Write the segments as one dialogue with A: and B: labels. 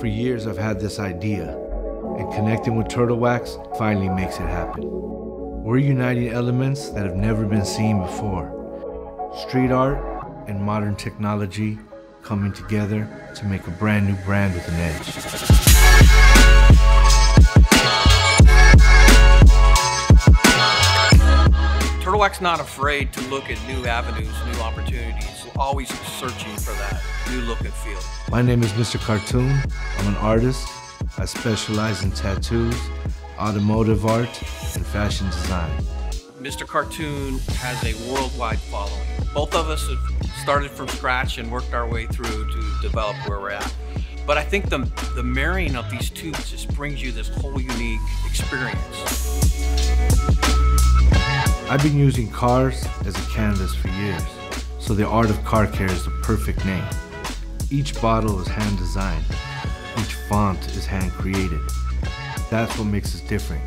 A: For years, I've had this idea, and connecting with Turtle Wax finally makes it happen. We're uniting elements that have never been seen before street art and modern technology coming together to make a brand new brand with an edge.
B: Turtle not afraid to look at new avenues, new opportunities, always searching for that new look and feel.
A: My name is Mr. Cartoon. I'm an artist. I specialize in tattoos, automotive art, and fashion design.
B: Mr. Cartoon has a worldwide following. Both of us have started from scratch and worked our way through to develop where we're at. But I think the, the marrying of these two just brings you this whole unique experience.
A: I've been using cars as a canvas for years, so the art of car care is the perfect name. Each bottle is hand designed, each font is hand created. That's what makes us different.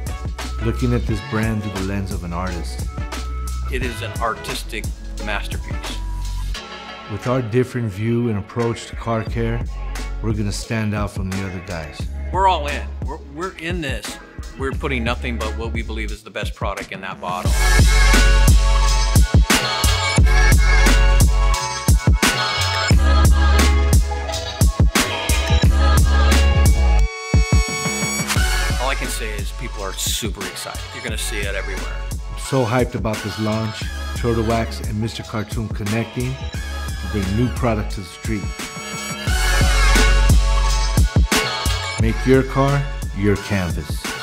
A: Looking at this brand through the lens of an artist.
B: It is an artistic masterpiece.
A: With our different view and approach to car care, we're gonna stand out from the other guys.
B: We're all in. We're, we're in this. We're putting nothing but what we believe is the best product in that bottle. All I can say is people are super excited. You're gonna see it everywhere.
A: I'm so hyped about this launch, Turtle Wax and Mr. Cartoon connecting to bring new product to the street. Make your car your canvas.